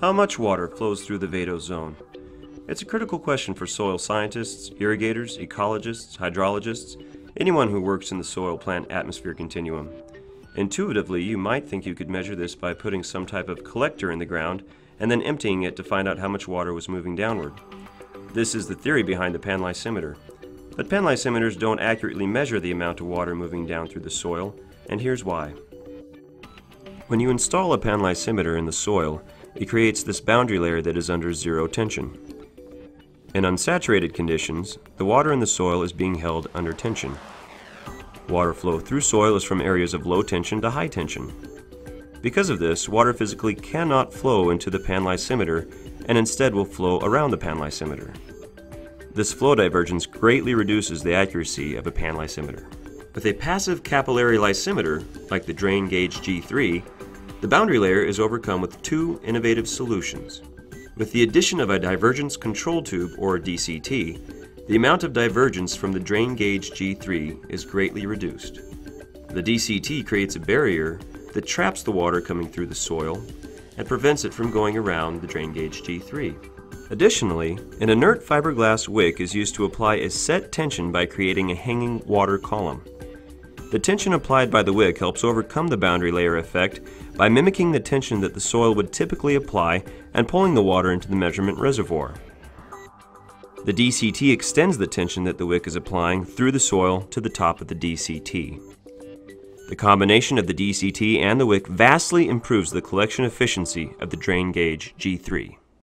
How much water flows through the Vadose zone? It's a critical question for soil scientists, irrigators, ecologists, hydrologists, anyone who works in the soil plant atmosphere continuum. Intuitively, you might think you could measure this by putting some type of collector in the ground and then emptying it to find out how much water was moving downward. This is the theory behind the pan lysimeter. But pan lysimeters don't accurately measure the amount of water moving down through the soil, and here's why. When you install a pan lysimeter in the soil, it creates this boundary layer that is under zero tension. In unsaturated conditions, the water in the soil is being held under tension. Water flow through soil is from areas of low tension to high tension. Because of this, water physically cannot flow into the pan lysimeter and instead will flow around the pan lysimeter. This flow divergence greatly reduces the accuracy of a pan lysimeter. With a passive capillary lysimeter, like the drain gauge G3, the boundary layer is overcome with two innovative solutions. With the addition of a divergence control tube, or DCT, the amount of divergence from the drain gauge G3 is greatly reduced. The DCT creates a barrier that traps the water coming through the soil and prevents it from going around the drain gauge G3. Additionally, an inert fiberglass wick is used to apply a set tension by creating a hanging water column. The tension applied by the wick helps overcome the boundary layer effect by mimicking the tension that the soil would typically apply and pulling the water into the measurement reservoir. The DCT extends the tension that the wick is applying through the soil to the top of the DCT. The combination of the DCT and the wick vastly improves the collection efficiency of the drain gauge G3.